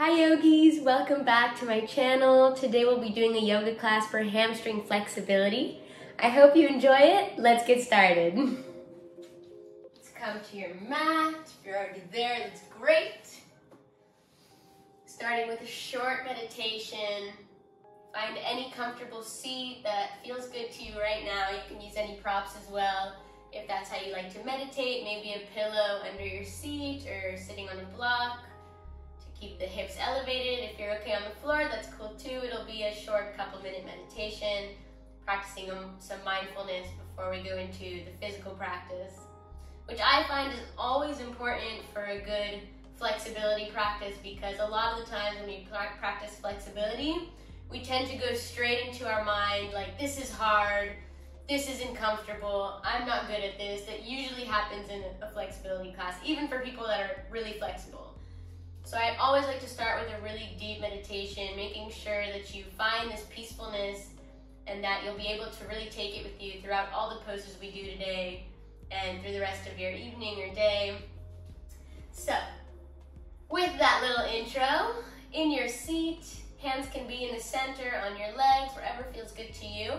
Hi yogis, welcome back to my channel. Today we'll be doing a yoga class for hamstring flexibility. I hope you enjoy it. Let's get started. Let's come to your mat. If you're already there, that's great. Starting with a short meditation. Find any comfortable seat that feels good to you right now. You can use any props as well. If that's how you like to meditate, maybe a pillow under your seat or sitting on a block Keep the hips elevated. If you're okay on the floor, that's cool too. It'll be a short couple minute meditation, practicing some mindfulness before we go into the physical practice, which I find is always important for a good flexibility practice because a lot of the times when we practice flexibility, we tend to go straight into our mind like, this is hard, this isn't comfortable, I'm not good at this. That usually happens in a flexibility class, even for people that are really flexible. So I always like to start with a really deep meditation, making sure that you find this peacefulness and that you'll be able to really take it with you throughout all the poses we do today and through the rest of your evening or day. So, with that little intro, in your seat, hands can be in the center, on your legs, wherever feels good to you.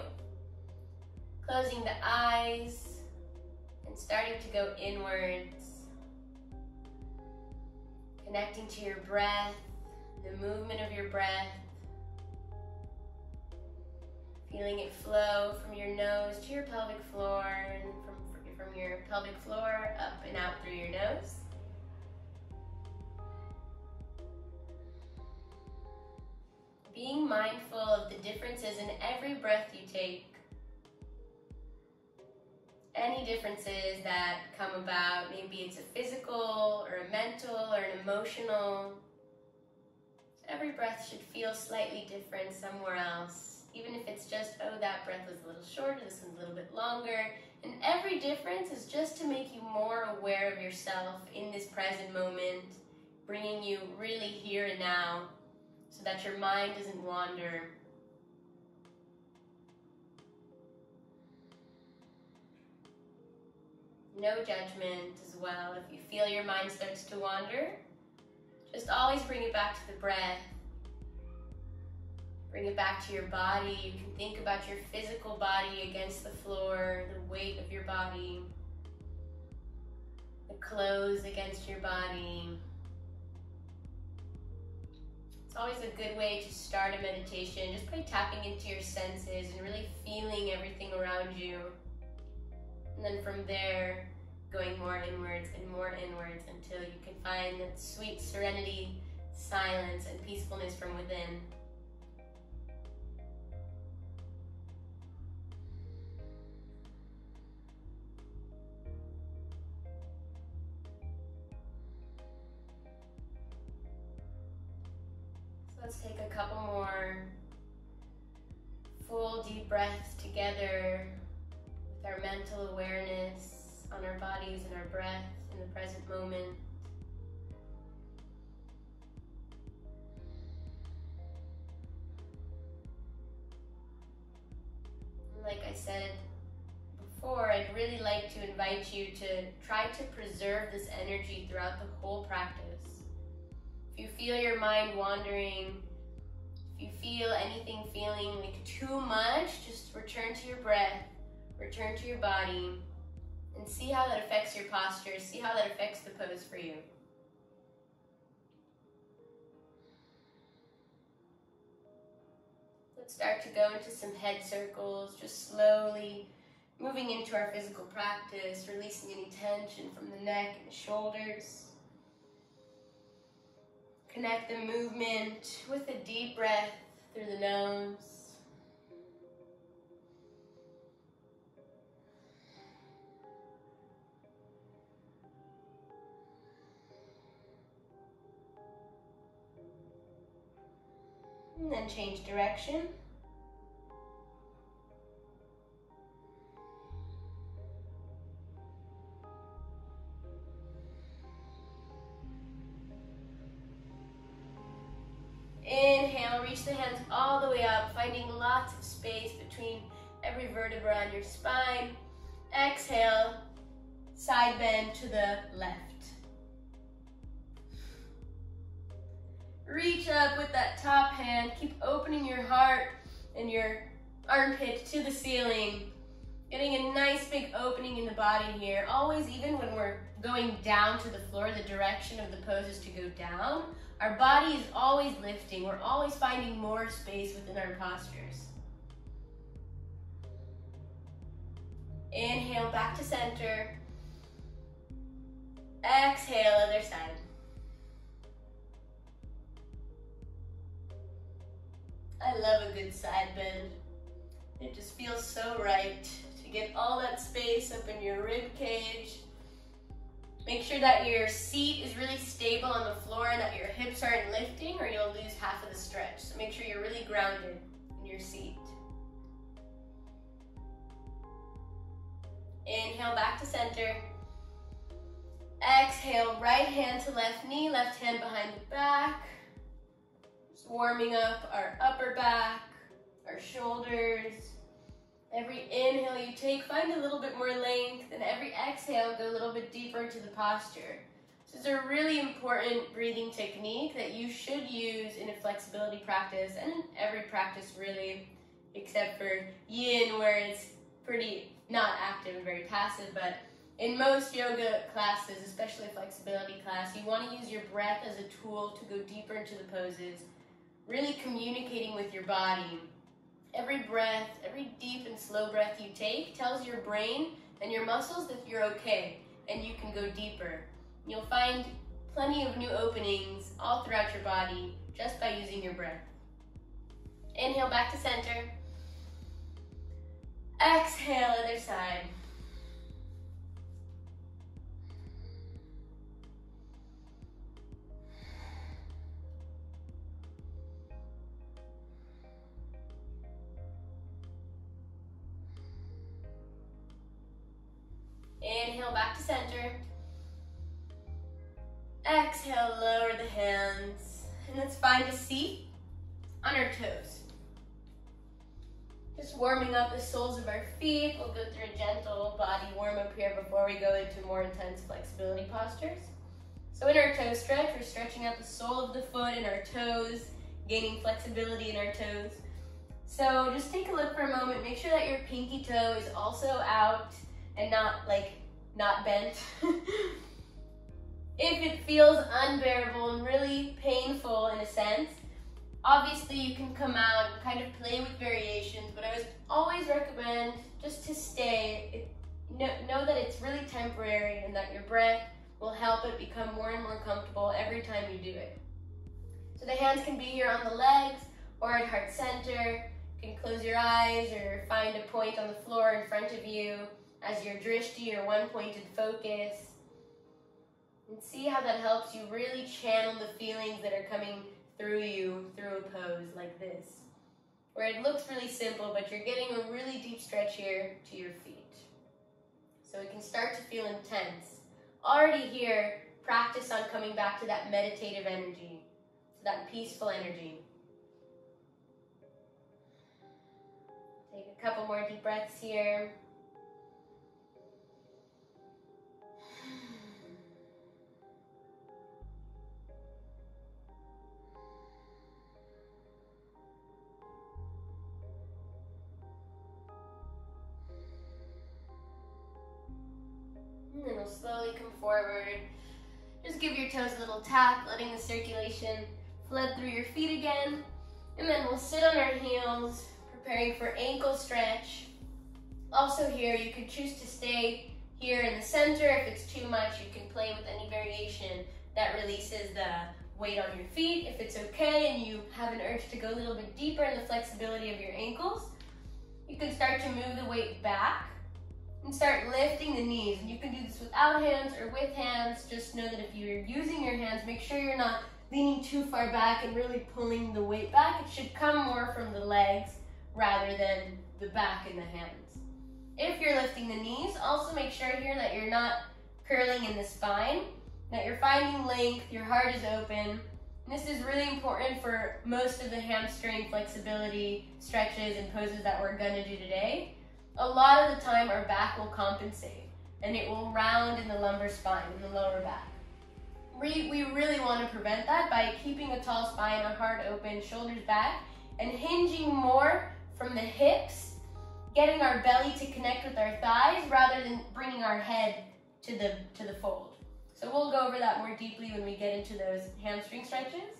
Closing the eyes and starting to go inwards Connecting to your breath, the movement of your breath. Feeling it flow from your nose to your pelvic floor and from, from your pelvic floor up and out through your nose. Being mindful of the differences in every breath you take any differences that come about. Maybe it's a physical or a mental or an emotional. Every breath should feel slightly different somewhere else. Even if it's just, oh, that breath was a little shorter, this one's a little bit longer. And every difference is just to make you more aware of yourself in this present moment, bringing you really here and now so that your mind doesn't wander no judgment as well. If you feel your mind starts to wander, just always bring it back to the breath. Bring it back to your body. You can think about your physical body against the floor, the weight of your body, the clothes against your body. It's always a good way to start a meditation, just by tapping into your senses and really feeling everything around you. And then from there, going more inwards and more inwards until you can find that sweet serenity, silence, and peacefulness from within. So let's take a couple more full deep breaths together our mental awareness on our bodies and our breath in the present moment. Like I said before, I'd really like to invite you to try to preserve this energy throughout the whole practice. If you feel your mind wandering, if you feel anything feeling like too much, just return to your breath, return to your body, and see how that affects your posture, see how that affects the pose for you. Let's start to go into some head circles, just slowly moving into our physical practice, releasing any tension from the neck and the shoulders. Connect the movement with a deep breath through the nose. And then change direction. Inhale, reach the hands all the way up, finding lots of space between every vertebra on your spine. Exhale, side bend to the left. Reach up with that top hand. Keep opening your heart and your armpit to the ceiling. Getting a nice big opening in the body here. Always, even when we're going down to the floor, the direction of the pose is to go down. Our body is always lifting. We're always finding more space within our postures. Inhale, back to center. Exhale, other side. I love a good side bend. It just feels so right to get all that space up in your rib cage. Make sure that your seat is really stable on the floor and that your hips aren't lifting or you'll lose half of the stretch. So make sure you're really grounded in your seat. Inhale back to center. Exhale, right hand to left knee, left hand behind the back. Warming up our upper back, our shoulders. Every inhale you take, find a little bit more length, and every exhale, go a little bit deeper into the posture. This is a really important breathing technique that you should use in a flexibility practice and in every practice really, except for yin where it's pretty not active and very passive, but in most yoga classes, especially flexibility class, you want to use your breath as a tool to go deeper into the poses, really communicating with your body. Every breath, every deep and slow breath you take tells your brain and your muscles that you're okay and you can go deeper. You'll find plenty of new openings all throughout your body just by using your breath. Inhale back to center. Exhale, other side. Inhale back to center. Exhale, lower the hands. And let's find a seat on our toes. Just warming up the soles of our feet. We'll go through a gentle body warm up here before we go into more intense flexibility postures. So in our toe stretch, we're stretching out the sole of the foot and our toes, gaining flexibility in our toes. So just take a look for a moment. Make sure that your pinky toe is also out and not like not bent. if it feels unbearable and really painful in a sense, obviously you can come out and kind of play with variations, but I would always recommend just to stay, know, know that it's really temporary and that your breath will help it become more and more comfortable every time you do it. So the hands can be here on the legs or at heart center. You can close your eyes or find a point on the floor in front of you as your drishti or one-pointed focus. And see how that helps you really channel the feelings that are coming through you through a pose like this. Where it looks really simple, but you're getting a really deep stretch here to your feet. So it can start to feel intense. Already here, practice on coming back to that meditative energy, to that peaceful energy. Take a couple more deep breaths here. Slowly come forward. Just give your toes a little tap, letting the circulation flood through your feet again. And then we'll sit on our heels, preparing for ankle stretch. Also here, you could choose to stay here in the center. If it's too much, you can play with any variation that releases the weight on your feet. If it's okay and you have an urge to go a little bit deeper in the flexibility of your ankles, you can start to move the weight back and start lifting the knees. And you can do this without hands or with hands. Just know that if you're using your hands, make sure you're not leaning too far back and really pulling the weight back. It should come more from the legs rather than the back and the hands. If you're lifting the knees, also make sure here that you're not curling in the spine, that you're finding length, your heart is open. This is really important for most of the hamstring flexibility stretches and poses that we're gonna do today a lot of the time our back will compensate and it will round in the lumbar spine, in the lower back. we, we really want to prevent that by keeping a tall spine, a heart open, shoulders back, and hinging more from the hips, getting our belly to connect with our thighs rather than bringing our head to the, to the fold. So we'll go over that more deeply when we get into those hamstring stretches.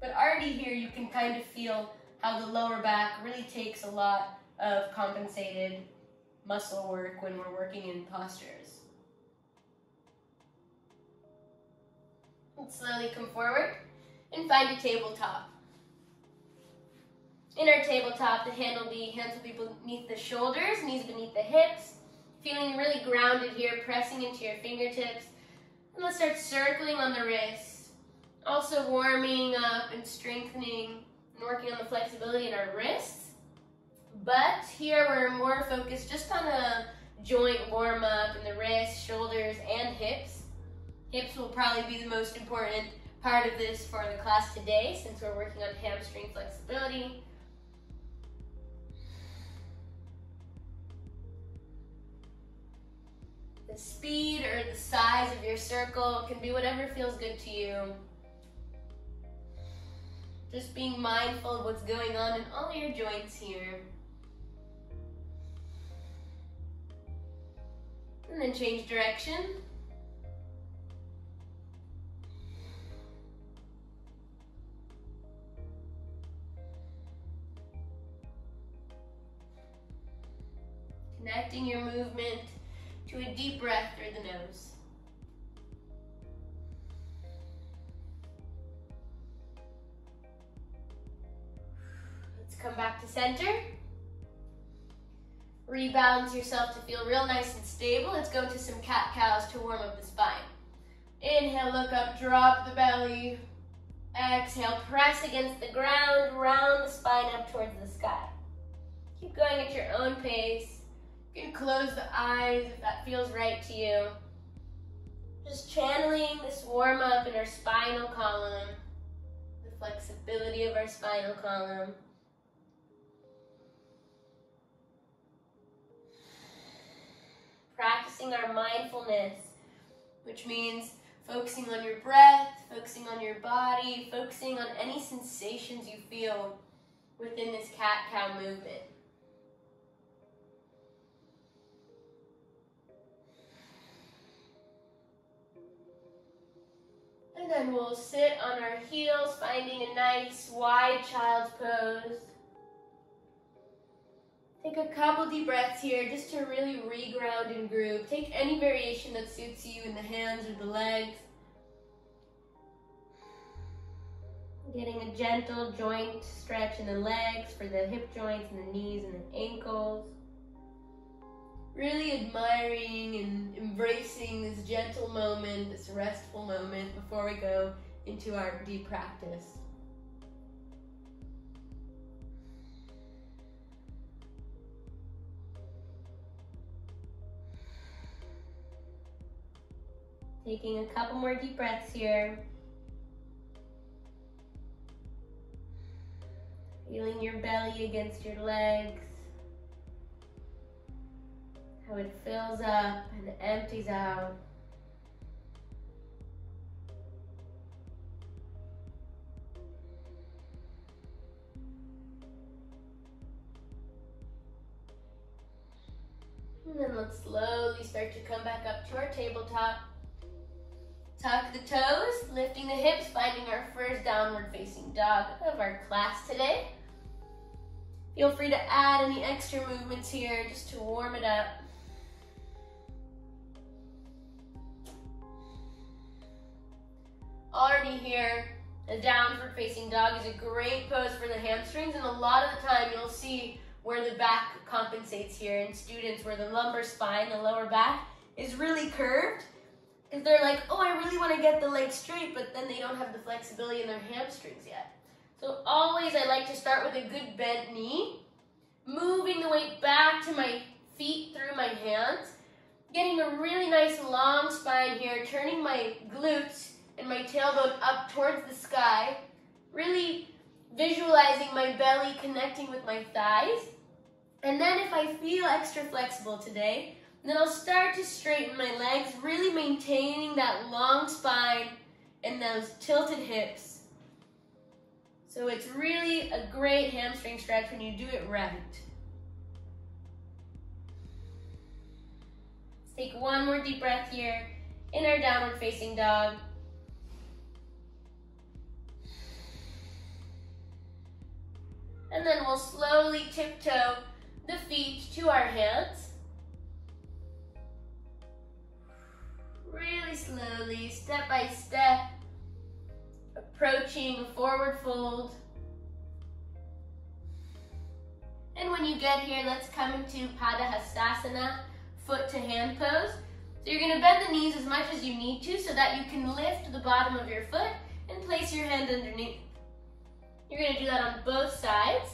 But already here you can kind of feel how the lower back really takes a lot of compensated muscle work when we're working in postures. And slowly come forward and find a tabletop. In our tabletop, the hand will be, hands will be beneath the shoulders, knees beneath the hips, feeling really grounded here, pressing into your fingertips. And let's start circling on the wrists, also warming up and strengthening and working on the flexibility in our wrists. But here we're more focused just on a joint warm up in the wrists, shoulders, and hips. Hips will probably be the most important part of this for the class today since we're working on hamstring flexibility. The speed or the size of your circle can be whatever feels good to you. Just being mindful of what's going on in all your joints here. And then change direction. Connecting your movement to a deep breath through the nose. Let's come back to center. Rebalance yourself to feel real nice and stable. Let's go into some cat-cows to warm up the spine. Inhale, look up, drop the belly. Exhale, press against the ground, round the spine up towards the sky. Keep going at your own pace. You can close the eyes if that feels right to you. Just channeling this warm up in our spinal column, the flexibility of our spinal column. Practicing our mindfulness, which means focusing on your breath, focusing on your body, focusing on any sensations you feel within this cat-cow movement. And then we'll sit on our heels, finding a nice wide child's pose. Take a couple deep breaths here just to really reground and groove. Take any variation that suits you in the hands or the legs. Getting a gentle joint stretch in the legs for the hip joints and the knees and the ankles really admiring and embracing this gentle moment, this restful moment before we go into our deep practice. Taking a couple more deep breaths here. Feeling your belly against your legs how it fills up and empties out. And then let's slowly start to come back up to our tabletop. Tuck the toes, lifting the hips, finding our first downward facing dog of our class today. Feel free to add any extra movements here just to warm it up. already here, a downward facing dog is a great pose for the hamstrings and a lot of the time you'll see where the back compensates here in students where the lumbar spine, the lower back, is really curved because they're like, oh, I really want to get the legs straight, but then they don't have the flexibility in their hamstrings yet. So always I like to start with a good bent knee, moving the weight back to my feet through my hands, getting a really nice long spine here, turning my glutes and my tailbone up towards the sky, really visualizing my belly connecting with my thighs. And then if I feel extra flexible today, then I'll start to straighten my legs, really maintaining that long spine and those tilted hips. So it's really a great hamstring stretch when you do it right. Let's take one more deep breath here in our downward facing dog. And then we'll slowly tiptoe the feet to our hands. Really slowly, step by step, approaching a forward fold. And when you get here, let's come into Padahastasana, foot to hand pose. So you're gonna bend the knees as much as you need to so that you can lift the bottom of your foot and place your hand underneath. You're gonna do that on both sides.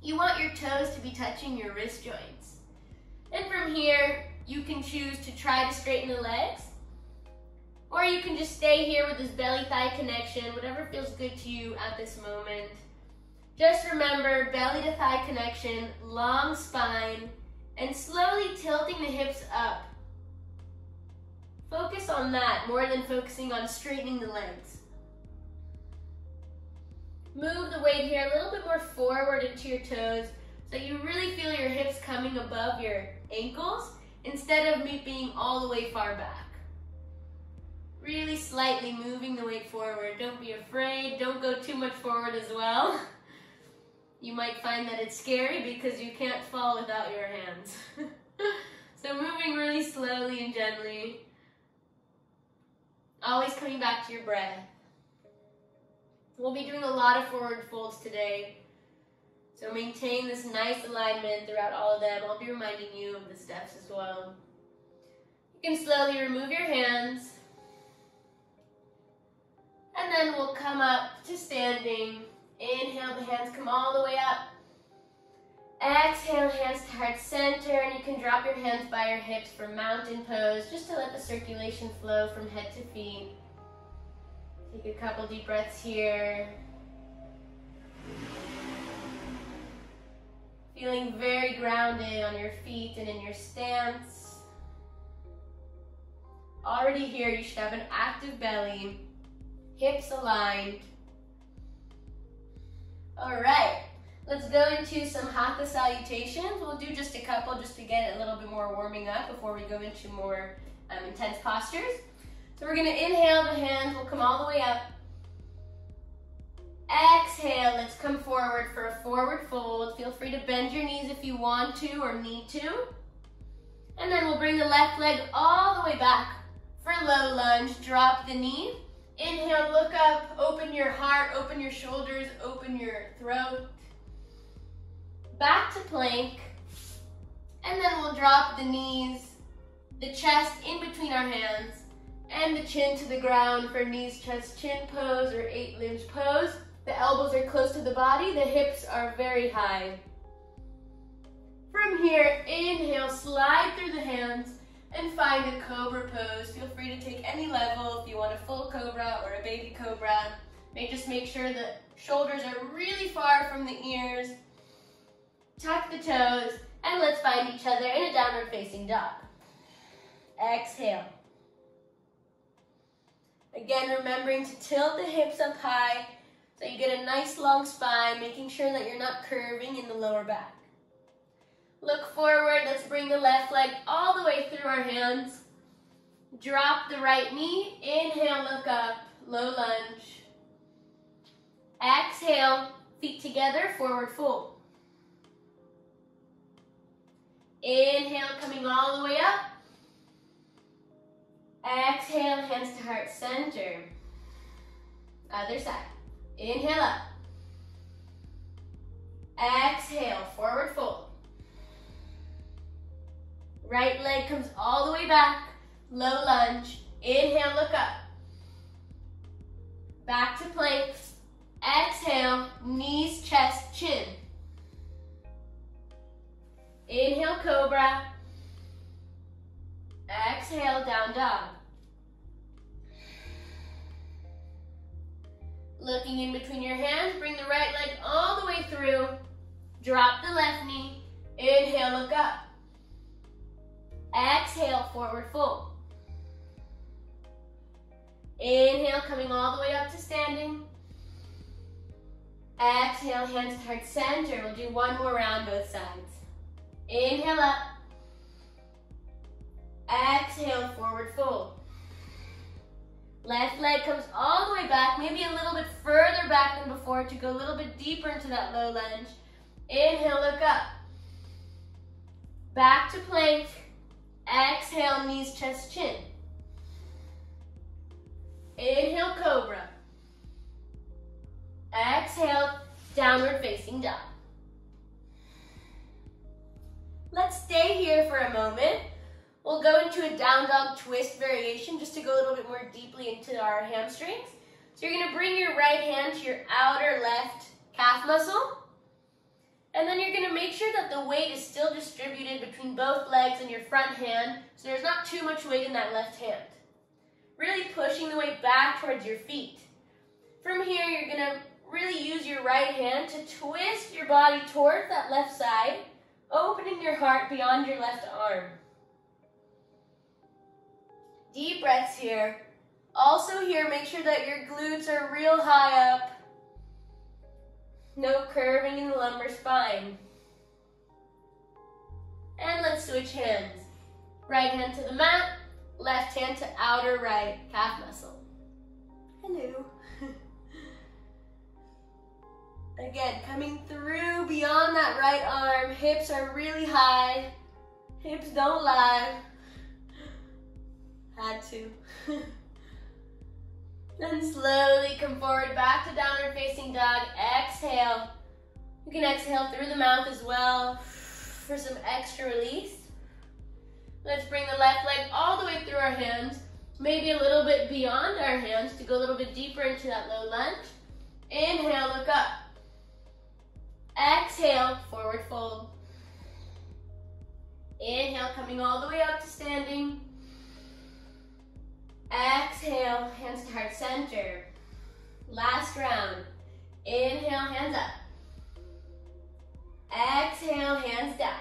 You want your toes to be touching your wrist joints. And from here, you can choose to try to straighten the legs, or you can just stay here with this belly-thigh connection, whatever feels good to you at this moment. Just remember, belly to thigh connection, long spine, and slowly tilting the hips up. Focus on that more than focusing on straightening the legs. Move the weight here a little bit more forward into your toes so you really feel your hips coming above your ankles instead of me being all the way far back. Really slightly moving the weight forward. Don't be afraid. Don't go too much forward as well. You might find that it's scary because you can't fall without your hands. so moving really slowly and gently. Always coming back to your breath. We'll be doing a lot of forward folds today. So maintain this nice alignment throughout all of them. I'll be reminding you of the steps as well. You can slowly remove your hands. And then we'll come up to standing. Inhale, the hands come all the way up. Exhale, hands to heart center, and you can drop your hands by your hips for mountain pose, just to let the circulation flow from head to feet. Take a couple deep breaths here. Feeling very grounded on your feet and in your stance. Already here, you should have an active belly, hips aligned. All right, let's go into some hatha salutations. We'll do just a couple just to get a little bit more warming up before we go into more um, intense postures. So we're gonna inhale, the hands will come all the way up. Exhale, let's come forward for a forward fold. Feel free to bend your knees if you want to or need to. And then we'll bring the left leg all the way back for low lunge. Drop the knee. Inhale, look up, open your heart, open your shoulders, open your throat. Back to plank. And then we'll drop the knees, the chest in between our hands and the chin to the ground for knees, chest, chin pose or eight limbs pose. The elbows are close to the body, the hips are very high. From here, inhale, slide through the hands and find a cobra pose. Feel free to take any level if you want a full cobra or a baby cobra. May just make sure the shoulders are really far from the ears. Tuck the toes, and let's find each other in a downward facing dog. Exhale. Again, remembering to tilt the hips up high so you get a nice long spine, making sure that you're not curving in the lower back. Look forward, let's bring the left leg all the way through our hands. Drop the right knee, inhale, look up, low lunge. Exhale, feet together, forward fold. Inhale, coming all the way up. Exhale, hands to heart center. Other side. Inhale up. Exhale, forward fold. Right leg comes all the way back, low lunge. Inhale, look up. Back to planks. Exhale, knees, chest, chin. Inhale, cobra. Exhale, down dog. Looking in between your hands, bring the right leg all the way through. Drop the left knee. Inhale, look up. Exhale, forward fold. Inhale, coming all the way up to standing. Exhale, hands to heart center. We'll do one more round both sides. Inhale up. Exhale, forward fold. Left leg comes all the way back, maybe a little bit further back than before to go a little bit deeper into that low lunge. Inhale, look up. Back to plank. Exhale, knees, chest, chin. Inhale, cobra. Exhale, downward facing dog. Let's stay here for a moment. We'll go into a down dog twist variation just to go a little bit more deeply into our hamstrings. So you're gonna bring your right hand to your outer left calf muscle. And then you're gonna make sure that the weight is still distributed between both legs and your front hand, so there's not too much weight in that left hand. Really pushing the weight back towards your feet. From here, you're gonna really use your right hand to twist your body towards that left side, opening your heart beyond your left arm. Deep breaths here. Also here, make sure that your glutes are real high up. No curving in the lumbar spine. And let's switch hands. Right hand to the mat, left hand to outer right calf muscle. Hello. Again, coming through beyond that right arm. Hips are really high. Hips don't lie. Had to. then slowly come forward back to downward facing dog. Exhale. You can exhale through the mouth as well for some extra release. Let's bring the left leg all the way through our hands, maybe a little bit beyond our hands to go a little bit deeper into that low lunge. Inhale, look up. Exhale, forward fold. Inhale, coming all the way up to standing. Exhale, hands to heart center. Last round. Inhale, hands up. Exhale, hands down.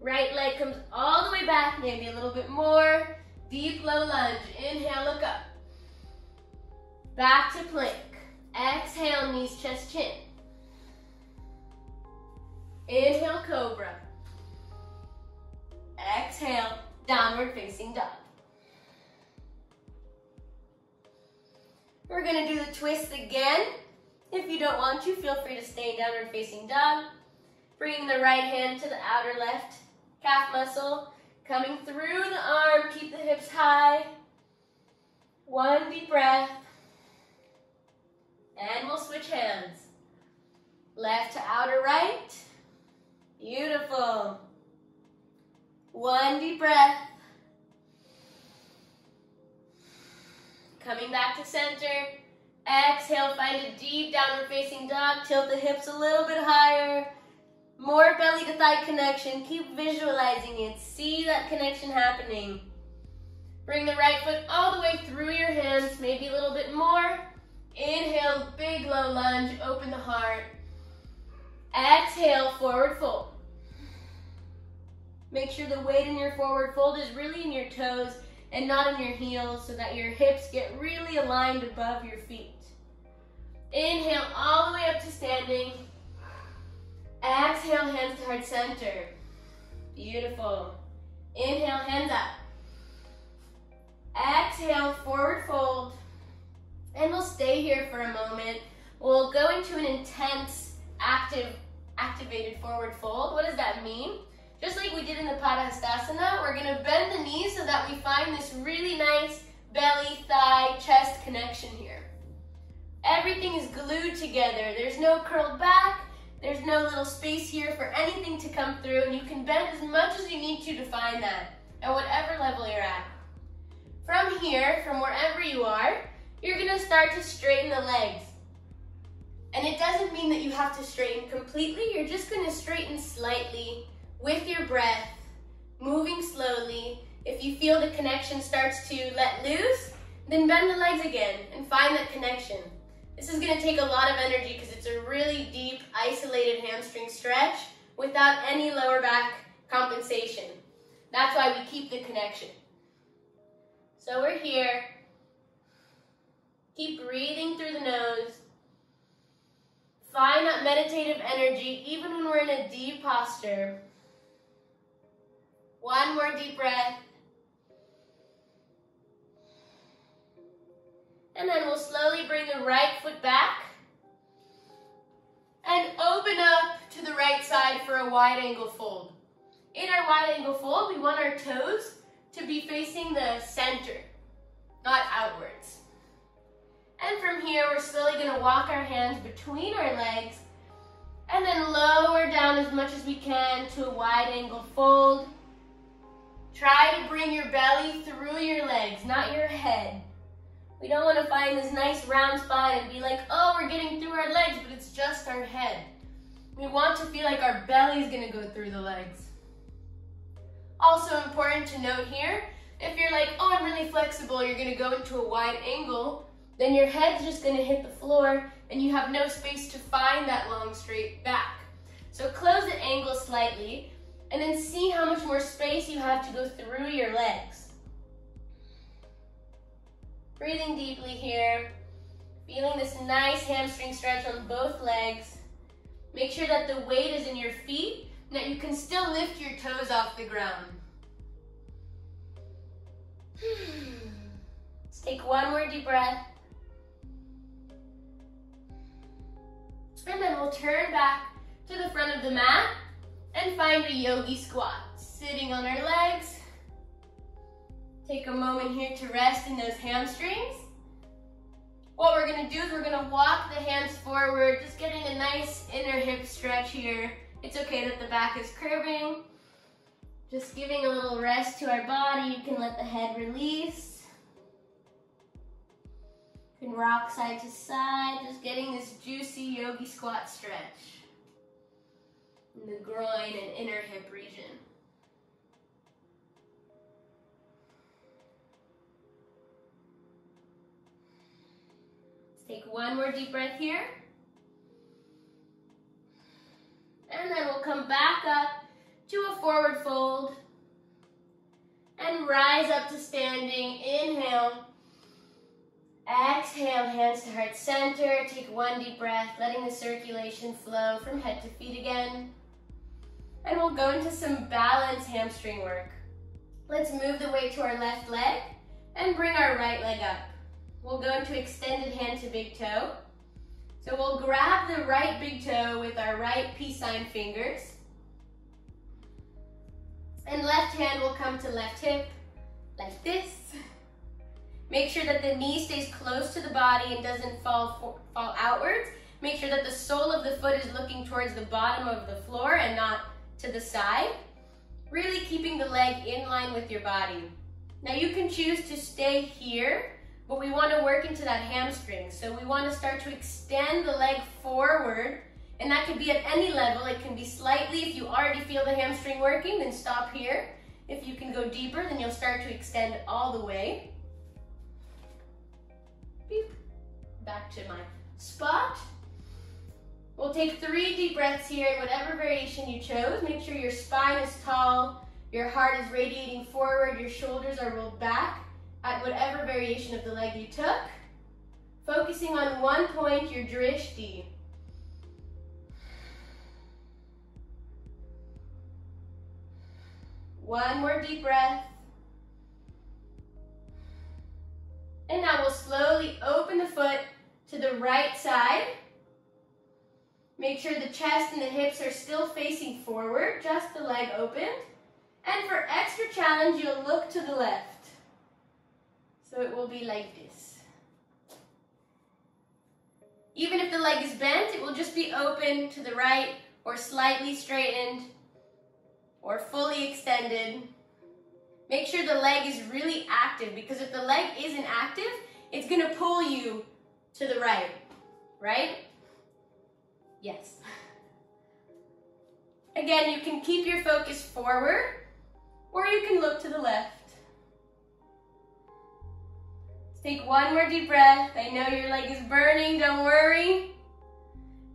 Right leg comes all the way back, maybe a little bit more. Deep low lunge. Inhale, look up. Back to plank. Exhale, knees, chest, chin. Inhale, cobra. Exhale, downward facing dog. We're gonna do the twist again. If you don't want to, feel free to stay downward facing dog. Bringing the right hand to the outer left calf muscle. Coming through the arm, keep the hips high. One deep breath. And we'll switch hands. Left to outer right. Beautiful. One deep breath. Coming back to center. Exhale, find a deep downward facing dog. Tilt the hips a little bit higher. More belly to thigh connection. Keep visualizing it. See that connection happening. Bring the right foot all the way through your hands, maybe a little bit more. Inhale, big low lunge, open the heart. Exhale, forward fold. Make sure the weight in your forward fold is really in your toes and not in your heels so that your hips get really aligned above your feet. Inhale all the way up to standing. Exhale, hands to heart center. Beautiful. Inhale, hands up. Exhale, forward fold. And we'll stay here for a moment. We'll go into an intense, active, activated forward fold. What does that mean? Just like we did in the Padahastasana, we're gonna bend the knees so that we find this really nice belly, thigh, chest connection here. Everything is glued together. There's no curled back, there's no little space here for anything to come through, and you can bend as much as you need to to find that, at whatever level you're at. From here, from wherever you are, you're gonna start to straighten the legs. And it doesn't mean that you have to straighten completely, you're just gonna straighten slightly with your breath, moving slowly. If you feel the connection starts to let loose, then bend the legs again and find that connection. This is gonna take a lot of energy because it's a really deep, isolated hamstring stretch without any lower back compensation. That's why we keep the connection. So we're here. Keep breathing through the nose. Find that meditative energy even when we're in a deep posture. One more deep breath. And then we'll slowly bring the right foot back and open up to the right side for a wide angle fold. In our wide angle fold, we want our toes to be facing the center, not outwards. And from here, we're slowly gonna walk our hands between our legs and then lower down as much as we can to a wide angle fold. Try to bring your belly through your legs, not your head. We don't want to find this nice round spine and be like, oh, we're getting through our legs, but it's just our head. We want to feel like our belly is going to go through the legs. Also important to note here, if you're like, oh, I'm really flexible, you're going to go into a wide angle, then your head's just going to hit the floor and you have no space to find that long straight back. So close the angle slightly and then see how much more space you have to go through your legs. Breathing deeply here. Feeling this nice hamstring stretch on both legs. Make sure that the weight is in your feet and that you can still lift your toes off the ground. Let's take one more deep breath. And then we'll turn back to the front of the mat and find a yogi squat. Sitting on our legs, Take a moment here to rest in those hamstrings. What we're gonna do is we're gonna walk the hands forward, just getting a nice inner hip stretch here. It's okay that the back is curving. Just giving a little rest to our body. You can let the head release. You can rock side to side, just getting this juicy yogi squat stretch in the groin and inner hip region. Let's Take one more deep breath here. And then we'll come back up to a forward fold. And rise up to standing. Inhale. Exhale, hands to heart center. Take one deep breath, letting the circulation flow from head to feet again. And we'll go into some balance hamstring work. Let's move the weight to our left leg and bring our right leg up. We'll go into extended hand to big toe. So we'll grab the right big toe with our right peace sign fingers. And left hand will come to left hip, like this. Make sure that the knee stays close to the body and doesn't fall, fall outwards. Make sure that the sole of the foot is looking towards the bottom of the floor and not to the side. Really keeping the leg in line with your body. Now you can choose to stay here but we want to work into that hamstring. So we want to start to extend the leg forward, and that could be at any level. It can be slightly, if you already feel the hamstring working, then stop here. If you can go deeper, then you'll start to extend all the way. Beep. Back to my spot. We'll take three deep breaths here, in whatever variation you chose. Make sure your spine is tall, your heart is radiating forward, your shoulders are rolled back at whatever variation of the leg you took, focusing on one point, your drishti. One more deep breath. And now we'll slowly open the foot to the right side. Make sure the chest and the hips are still facing forward, just the leg opened. And for extra challenge, you'll look to the left. So it will be like this. Even if the leg is bent, it will just be open to the right or slightly straightened or fully extended. Make sure the leg is really active because if the leg isn't active, it's gonna pull you to the right, right? Yes. Again, you can keep your focus forward or you can look to the left. Take one more deep breath. I know your leg is burning, don't worry.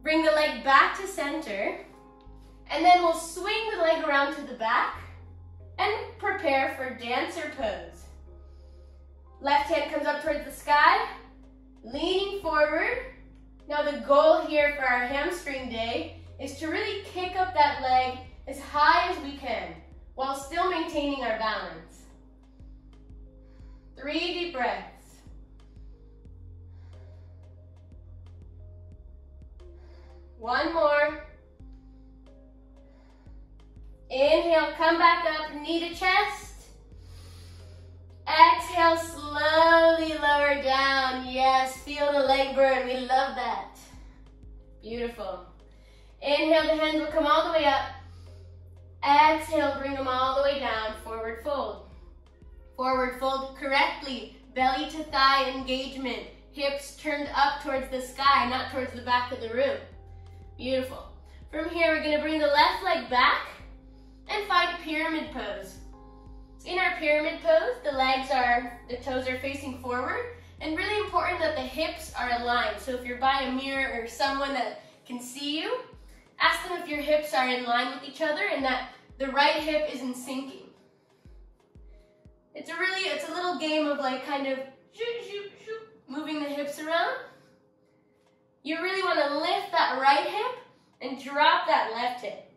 Bring the leg back to center. And then we'll swing the leg around to the back and prepare for dancer pose. Left hand comes up towards the sky, leaning forward. Now the goal here for our hamstring day is to really kick up that leg as high as we can while still maintaining our balance. Three deep breaths. One more. Inhale, come back up, knee to chest. Exhale, slowly lower down. Yes, feel the leg burn. We love that. Beautiful. Inhale, the hands will come all the way up. Exhale, bring them all the way down. Forward fold. Forward fold correctly. Belly to thigh engagement. Hips turned up towards the sky, not towards the back of the room. Beautiful. From here, we're gonna bring the left leg back and find pyramid pose. In our pyramid pose, the legs are, the toes are facing forward, and really important that the hips are aligned. So if you're by a mirror or someone that can see you, ask them if your hips are in line with each other and that the right hip isn't sinking. It's a really, it's a little game of like kind of moving the hips around. You really want to lift that right hip and drop that left hip.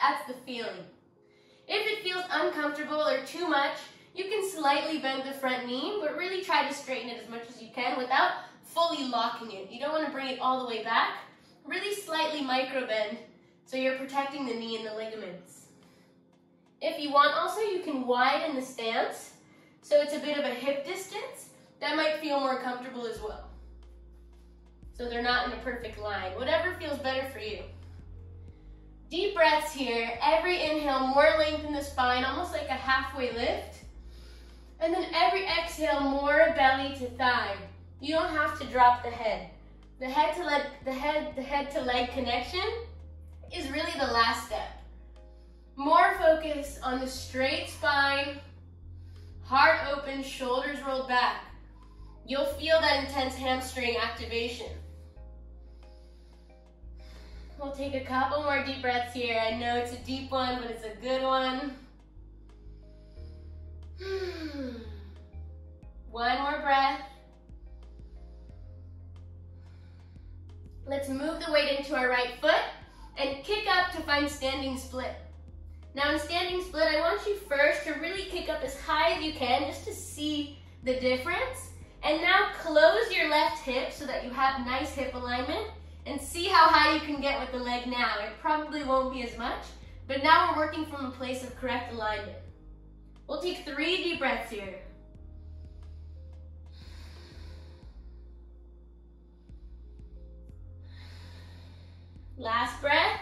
That's the feeling. If it feels uncomfortable or too much, you can slightly bend the front knee, but really try to straighten it as much as you can without fully locking it. You don't want to bring it all the way back. Really slightly micro bend so you're protecting the knee and the ligaments. If you want also, you can widen the stance so it's a bit of a hip distance. That might feel more comfortable as well. So they're not in a perfect line. Whatever feels better for you. Deep breaths here. Every inhale, more length in the spine, almost like a halfway lift. And then every exhale, more belly to thigh. You don't have to drop the head. The head to leg, the head, the head to leg connection is really the last step. More focus on the straight spine, heart open, shoulders rolled back. You'll feel that intense hamstring activation. We'll take a couple more deep breaths here. I know it's a deep one, but it's a good one. One more breath. Let's move the weight into our right foot and kick up to find standing split. Now in standing split, I want you first to really kick up as high as you can just to see the difference. And now close your left hip so that you have nice hip alignment and see how high you can get with the leg now. It probably won't be as much, but now we're working from a place of correct alignment. We'll take three deep breaths here. Last breath.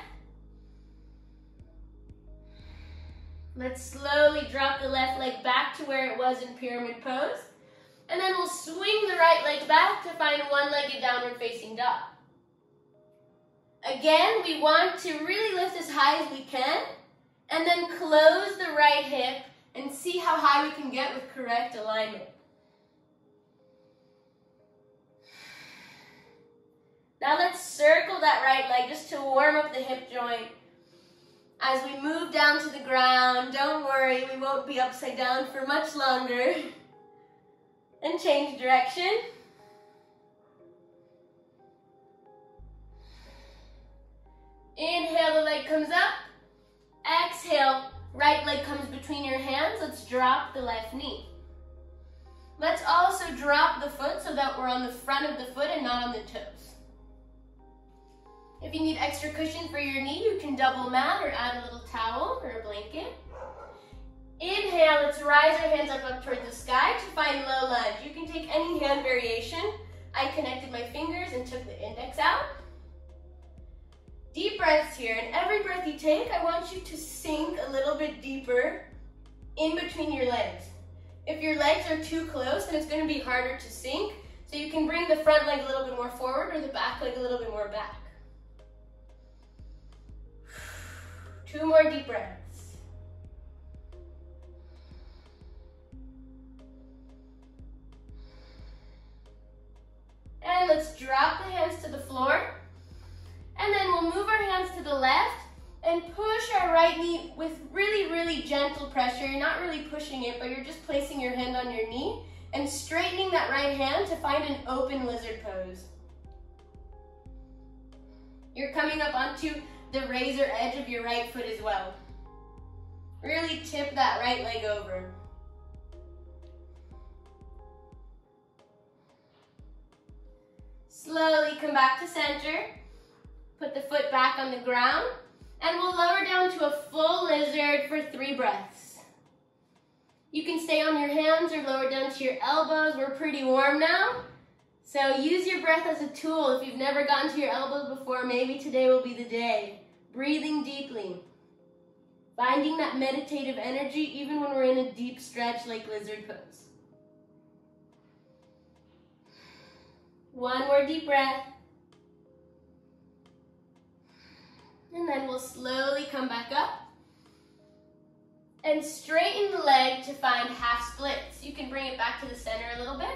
Let's slowly drop the left leg back to where it was in pyramid pose. And then we'll swing the right leg back to find one-legged downward facing dog. Again, we want to really lift as high as we can, and then close the right hip and see how high we can get with correct alignment. Now let's circle that right leg just to warm up the hip joint. As we move down to the ground, don't worry, we won't be upside down for much longer. And change direction. Inhale, the leg comes up. Exhale, right leg comes between your hands. Let's drop the left knee. Let's also drop the foot so that we're on the front of the foot and not on the toes. If you need extra cushion for your knee, you can double mat or add a little towel or a blanket. Inhale, let's rise our hands up, up toward the sky to find low lunge. You can take any hand variation. I connected my fingers and took the index out. Deep breaths here, and every breath you take, I want you to sink a little bit deeper in between your legs. If your legs are too close, then it's gonna be harder to sink, so you can bring the front leg a little bit more forward or the back leg a little bit more back. Two more deep breaths. And let's drop the hands to the floor. And then we'll move our hands to the left and push our right knee with really, really gentle pressure. You're not really pushing it, but you're just placing your hand on your knee and straightening that right hand to find an open lizard pose. You're coming up onto the razor edge of your right foot as well. Really tip that right leg over. Slowly come back to center. Put the foot back on the ground. And we'll lower down to a full lizard for three breaths. You can stay on your hands or lower down to your elbows. We're pretty warm now. So use your breath as a tool. If you've never gotten to your elbows before, maybe today will be the day. Breathing deeply. Finding that meditative energy even when we're in a deep stretch like lizard pose. One more deep breath. And then we'll slowly come back up. And straighten the leg to find half splits. You can bring it back to the center a little bit.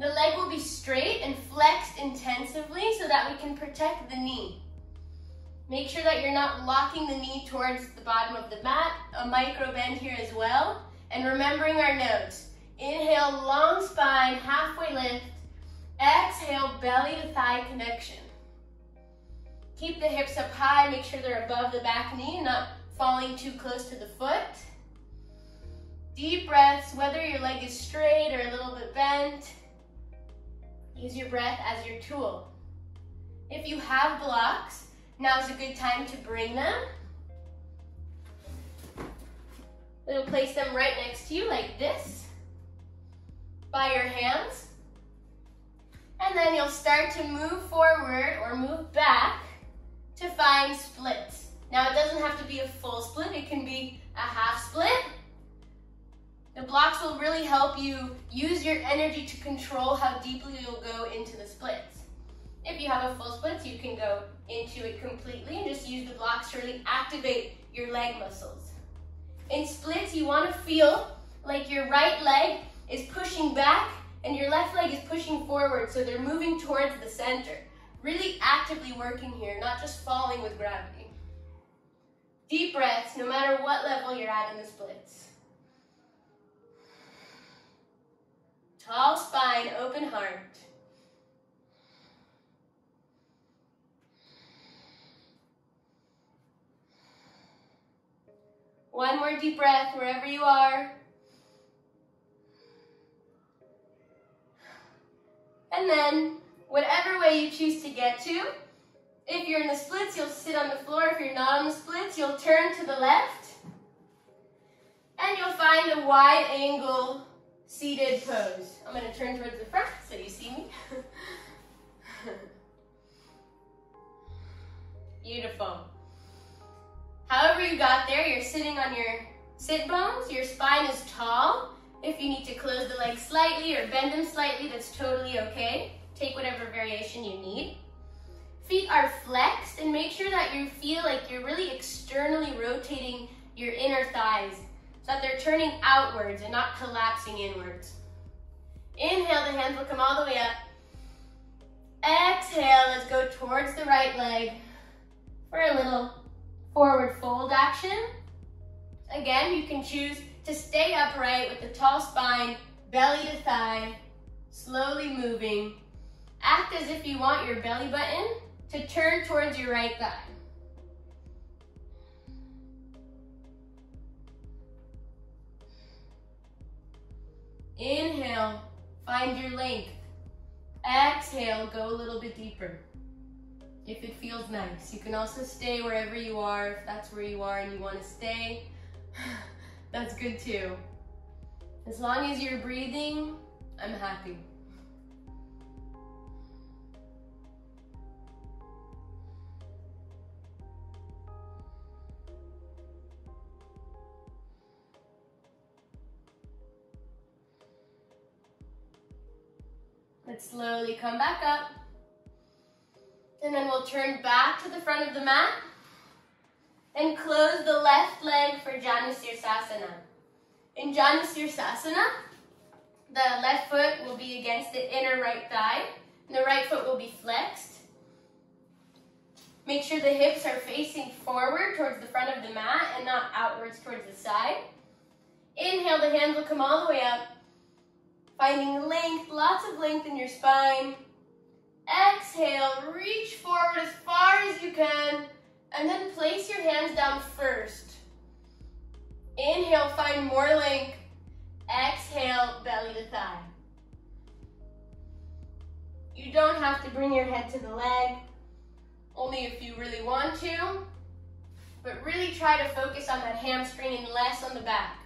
The leg will be straight and flexed intensively so that we can protect the knee. Make sure that you're not locking the knee towards the bottom of the mat. A micro bend here as well. And remembering our notes. Inhale, long spine, halfway lift. Exhale, belly to thigh connection. Keep the hips up high, make sure they're above the back knee, not falling too close to the foot. Deep breaths, whether your leg is straight or a little bit bent. Use your breath as your tool. If you have blocks, now is a good time to bring them. We'll place them right next to you like this by your hands. And then you'll start to move forward or move back to find splits. Now it doesn't have to be a full split, it can be a half split. The blocks will really help you use your energy to control how deeply you'll go into the splits. If you have a full split, you can go into it completely and just use the blocks to really activate your leg muscles. In splits, you want to feel like your right leg is pushing back and your left leg is pushing forward, so they're moving towards the center. Really actively working here, not just falling with gravity. Deep breaths, no matter what level you're at in the splits. Tall spine, open heart. One more deep breath wherever you are. And then, whatever way you choose to get to, if you're in the splits, you'll sit on the floor. If you're not on the splits, you'll turn to the left. And you'll find a wide angle seated pose. I'm going to turn towards the front so you see me. Beautiful. However you got there, you're sitting on your sit bones, your spine is tall, if you need to close the legs slightly or bend them slightly, that's totally okay. Take whatever variation you need. Feet are flexed and make sure that you feel like you're really externally rotating your inner thighs so that they're turning outwards and not collapsing inwards. Inhale, the hands will come all the way up. Exhale, let's go towards the right leg for a little forward fold action. Again, you can choose to stay upright with the tall spine, belly to thigh, slowly moving. Act as if you want your belly button to turn towards your right thigh. Inhale, find your length. Exhale, go a little bit deeper. If it feels nice. You can also stay wherever you are, if that's where you are and you want to stay. That's good too. As long as you're breathing, I'm happy. Let's slowly come back up. And then we'll turn back to the front of the mat and close the left leg for Janusirsasana. In Janusirsasana, the left foot will be against the inner right thigh, and the right foot will be flexed. Make sure the hips are facing forward towards the front of the mat and not outwards towards the side. Inhale, the hands will come all the way up. Finding length, lots of length in your spine. Exhale, reach forward as far as you can, and then place your hands down first. Inhale, find more length. Exhale, belly to thigh. You don't have to bring your head to the leg, only if you really want to, but really try to focus on that hamstring and less on the back.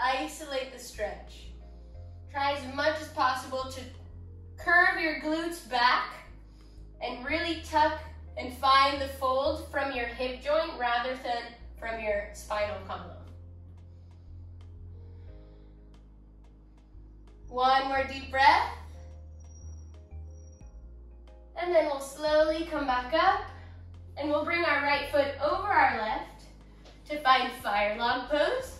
Isolate the stretch. Try as much as possible to curve your glutes back and really tuck and find the fold from your hip joint rather than from your spinal column. One more deep breath. And then we'll slowly come back up and we'll bring our right foot over our left to find fire log pose.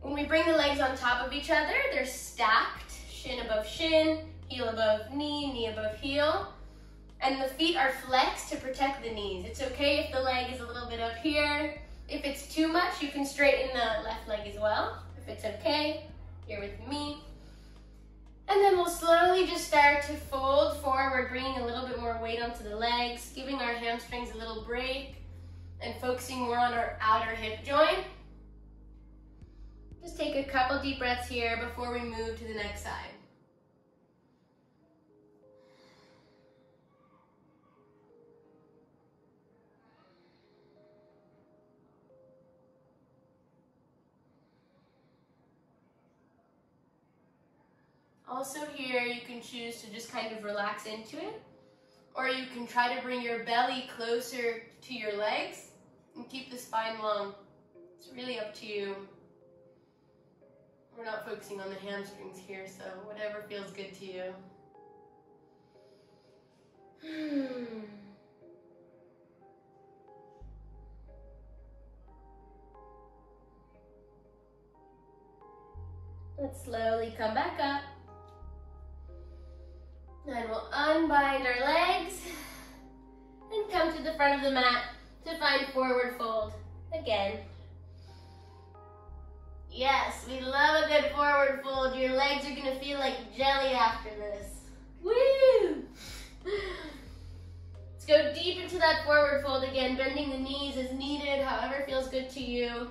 When we bring the legs on top of each other, they're stacked, shin above shin, heel above knee, knee above heel. And the feet are flexed to protect the knees. It's okay if the leg is a little bit up here. If it's too much, you can straighten the left leg as well. If it's okay, here with me. And then we'll slowly just start to fold forward, bringing a little bit more weight onto the legs, giving our hamstrings a little break, and focusing more on our outer hip joint. Just take a couple deep breaths here before we move to the next side. Also here, you can choose to just kind of relax into it, or you can try to bring your belly closer to your legs and keep the spine long. It's really up to you. We're not focusing on the hamstrings here, so whatever feels good to you. Let's slowly come back up. Then we'll unbind our legs and come to the front of the mat to find forward fold again. Yes, we love a good forward fold. Your legs are gonna feel like jelly after this. Woo! Let's go deep into that forward fold again, bending the knees as needed, however feels good to you.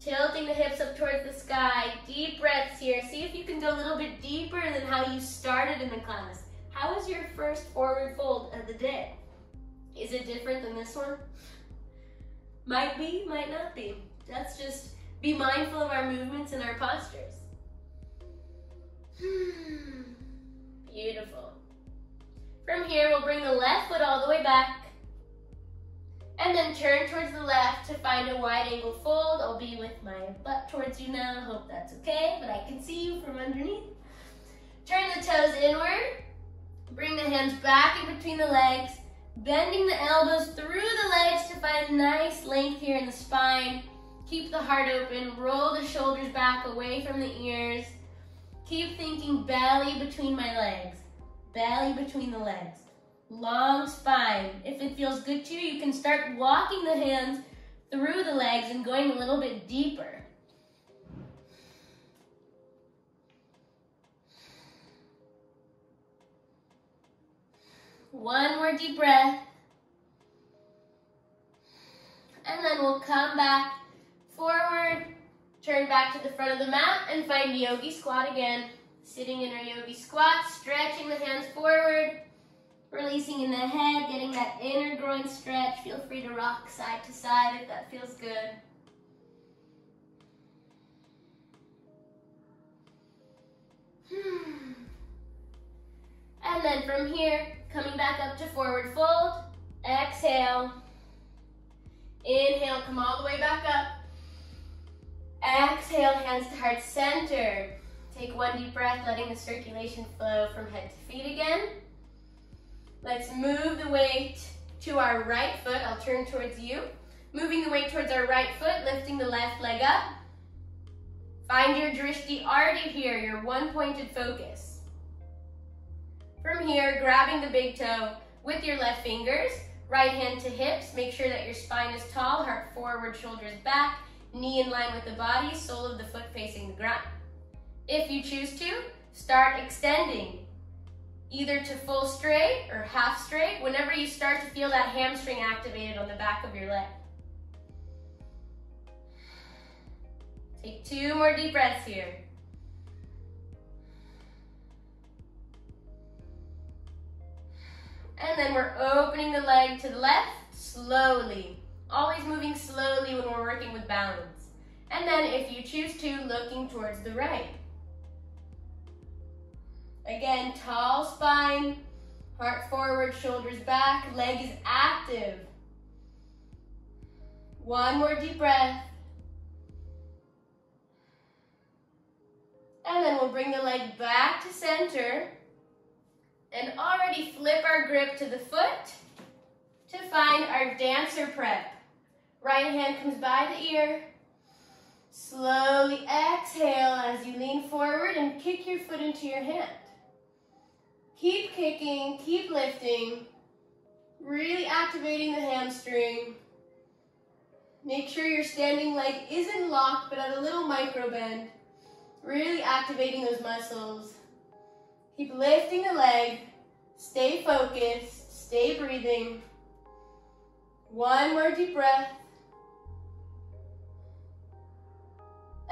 Tilting the hips up towards the sky. Deep breaths here. See if you can go a little bit deeper than how you started in the class. How was your first forward fold of the day? Is it different than this one? Might be, might not be. That's just be mindful of our movements and our postures. Beautiful. From here, we'll bring the left foot all the way back and then turn towards the left to find a wide angle fold. I'll be with my butt towards you now. Hope that's okay, but I can see you from underneath. Turn the toes inward. Bring the hands back in between the legs, bending the elbows through the legs to find nice length here in the spine. Keep the heart open. Roll the shoulders back away from the ears. Keep thinking belly between my legs. Belly between the legs. Long spine. If it feels good to you, you can start walking the hands through the legs and going a little bit deeper. One more deep breath. And then we'll come back forward, turn back to the front of the mat and find yogi squat again. Sitting in our yogi squat, stretching the hands forward, releasing in the head, getting that inner groin stretch. Feel free to rock side to side if that feels good. And then from here, coming back up to forward fold, exhale. Inhale, come all the way back up. Exhale, hands to heart center. Take one deep breath, letting the circulation flow from head to feet again. Let's move the weight to our right foot. I'll turn towards you. Moving the weight towards our right foot, lifting the left leg up. Find your drishti ardi here, your one-pointed focus. From here, grabbing the big toe with your left fingers, right hand to hips. Make sure that your spine is tall, heart forward, shoulders back. Knee in line with the body, sole of the foot facing the ground. If you choose to, start extending either to full straight or half straight whenever you start to feel that hamstring activated on the back of your leg. Take two more deep breaths here. And then we're opening the leg to the left, slowly. Always moving slowly when we're working with balance. And then if you choose to, looking towards the right. Again, tall spine, heart forward, shoulders back, leg is active. One more deep breath. And then we'll bring the leg back to center and already flip our grip to the foot to find our dancer prep. Right hand comes by the ear. Slowly exhale as you lean forward and kick your foot into your hand. Keep kicking, keep lifting, really activating the hamstring. Make sure your standing leg isn't locked, but at a little micro bend. Really activating those muscles. Keep lifting the leg. Stay focused. Stay breathing. One more deep breath.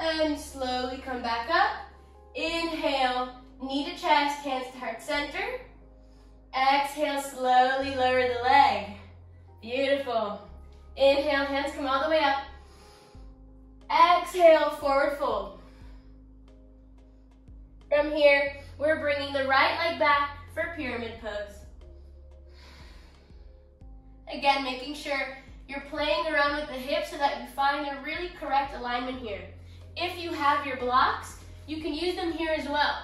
And slowly come back up. Inhale, knee to chest, hands to heart center. Exhale, slowly lower the leg. Beautiful. Inhale, hands come all the way up. Exhale, forward fold. From here, we're bringing the right leg back for pyramid pose. Again, making sure you're playing around with the hips so that you find a really correct alignment here. If you have your blocks, you can use them here as well.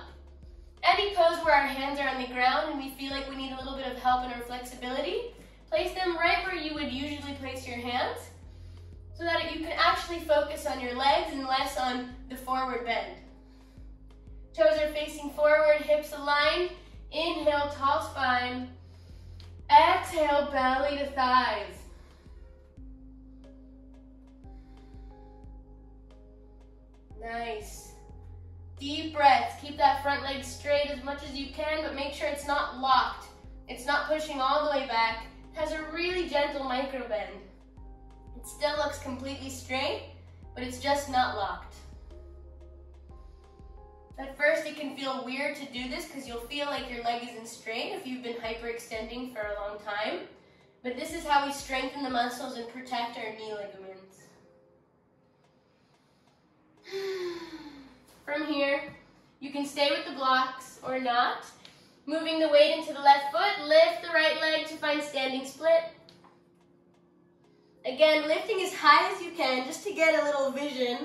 Any pose where our hands are on the ground and we feel like we need a little bit of help in our flexibility, place them right where you would usually place your hands so that you can actually focus on your legs and less on the forward bend. Toes are facing forward, hips aligned. Inhale, tall spine. Exhale, belly to thighs. Nice. Deep breaths. Keep that front leg straight as much as you can, but make sure it's not locked. It's not pushing all the way back. It has a really gentle micro bend. It still looks completely straight, but it's just not locked. At first, it can feel weird to do this because you'll feel like your leg is in strain if you've been hyperextending for a long time. But this is how we strengthen the muscles and protect our knee ligaments. From here, you can stay with the blocks or not. Moving the weight into the left foot, lift the right leg to find standing split. Again, lifting as high as you can just to get a little vision.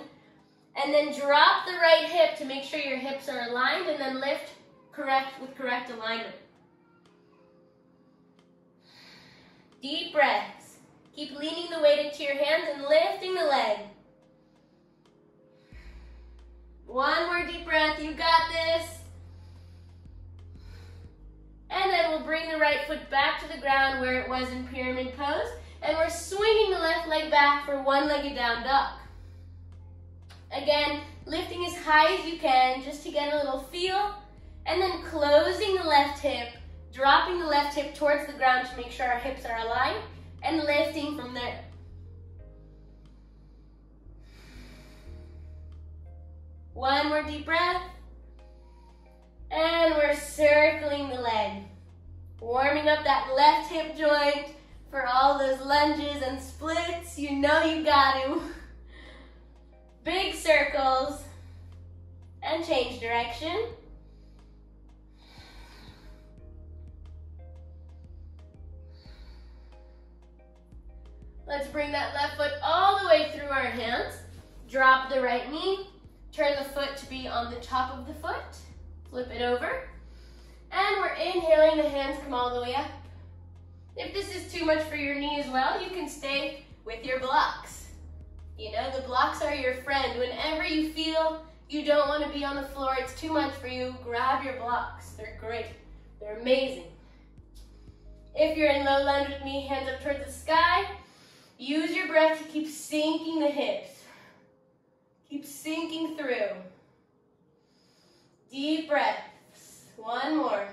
And then drop the right hip to make sure your hips are aligned and then lift correct with correct alignment. Deep breaths. Keep leaning the weight into your hands and lifting the leg. One more deep breath, you got this. And then we'll bring the right foot back to the ground where it was in pyramid pose. And we're swinging the left leg back for one-legged down dog. Again, lifting as high as you can just to get a little feel. And then closing the left hip, dropping the left hip towards the ground to make sure our hips are aligned, and lifting from there. One more deep breath. And we're circling the leg. Warming up that left hip joint for all those lunges and splits. You know you got to. Big circles. And change direction. Let's bring that left foot all the way through our hands. Drop the right knee. Turn the foot to be on the top of the foot. Flip it over. And we're inhaling, the hands come all the way up. If this is too much for your knee as well, you can stay with your blocks. You know, the blocks are your friend. Whenever you feel you don't want to be on the floor, it's too much for you, grab your blocks. They're great. They're amazing. If you're in low lunge with me, hands up towards the sky, use your breath to keep sinking the hips. Keep sinking through. Deep breaths. One more.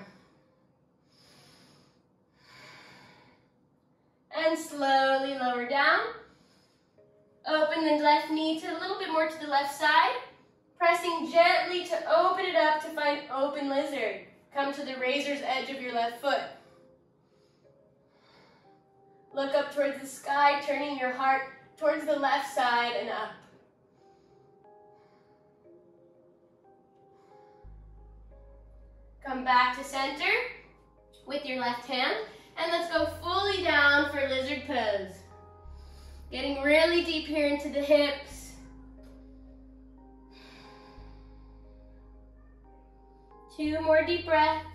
And slowly lower down. Open the left knee to a little bit more to the left side. Pressing gently to open it up to find open lizard. Come to the razor's edge of your left foot. Look up towards the sky, turning your heart towards the left side and up. Come back to center with your left hand. And let's go fully down for lizard pose. Getting really deep here into the hips. Two more deep breaths.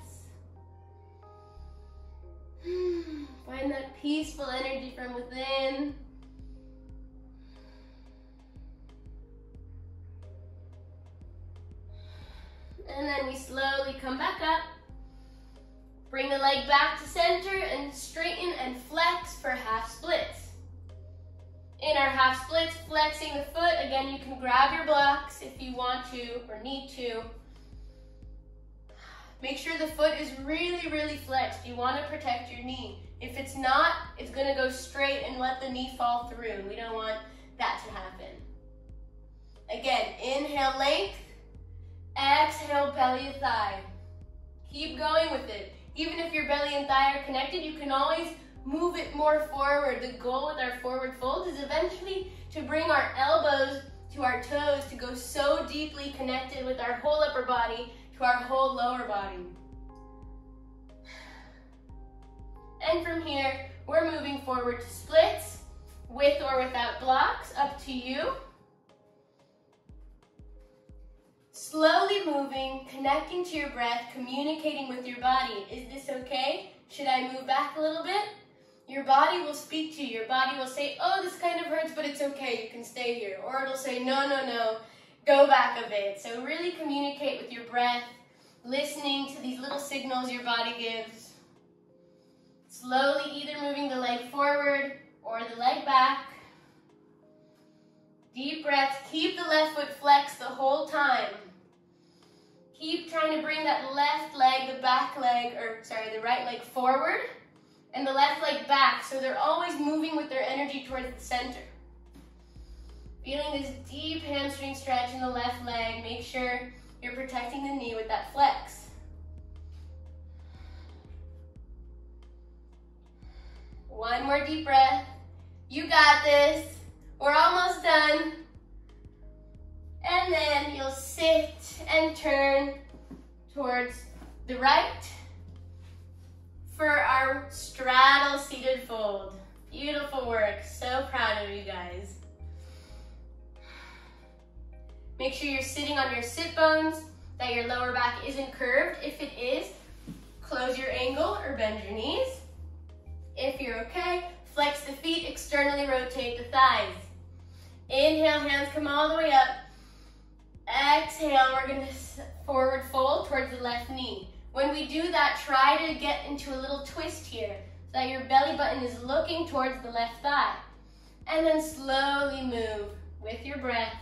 Find that peaceful energy from within. And then we slowly come back up. Bring the leg back to center and straighten and flex for half splits. In our half splits, flexing the foot, again, you can grab your blocks if you want to or need to. Make sure the foot is really, really flexed. You want to protect your knee. If it's not, it's going to go straight and let the knee fall through. We don't want that to happen. Again, inhale length, exhale belly to thigh. Keep going with it. Even if your belly and thigh are connected, you can always move it more forward. The goal with our forward fold is eventually to bring our elbows to our toes to go so deeply connected with our whole upper body to our whole lower body. And from here, we're moving forward to splits, with or without blocks, up to you. Slowly moving, connecting to your breath, communicating with your body. Is this okay? Should I move back a little bit? Your body will speak to you. Your body will say, oh, this kind of hurts, but it's okay, you can stay here. Or it'll say, no, no, no, go back a bit. So really communicate with your breath, listening to these little signals your body gives. Slowly either moving the leg forward or the leg back. Deep breaths. Keep the left foot flexed the whole time. Keep trying to bring that left leg, the back leg, or sorry, the right leg forward and the left leg back. So they're always moving with their energy towards the center. Feeling this deep hamstring stretch in the left leg. Make sure you're protecting the knee with that flex. One more deep breath. You got this. We're almost done. And then you'll sit and turn towards the right for our straddle seated fold. Beautiful work. So proud of you guys. Make sure you're sitting on your sit bones, that your lower back isn't curved. If it is, close your ankle or bend your knees. If you're okay, flex the feet, externally rotate the thighs. Inhale, hands come all the way up. Exhale, we're gonna forward fold towards the left knee. When we do that, try to get into a little twist here so that your belly button is looking towards the left thigh. And then slowly move with your breath,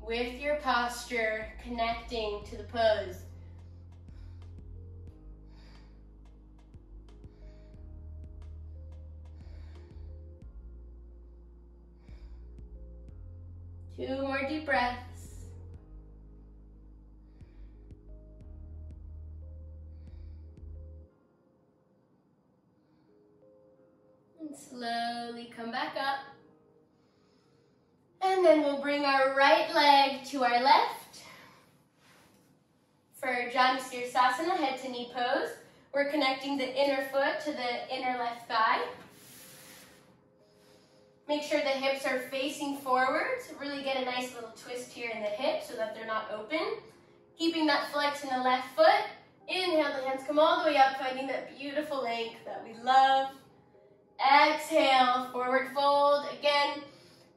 with your posture, connecting to the pose. Two more deep breaths. Slowly come back up. And then we'll bring our right leg to our left. For Janusirsasana, head to knee pose, we're connecting the inner foot to the inner left thigh. Make sure the hips are facing forwards. Really get a nice little twist here in the hip so that they're not open. Keeping that flex in the left foot. Inhale, the hands come all the way up, finding that beautiful length that we love. Exhale, forward fold. Again,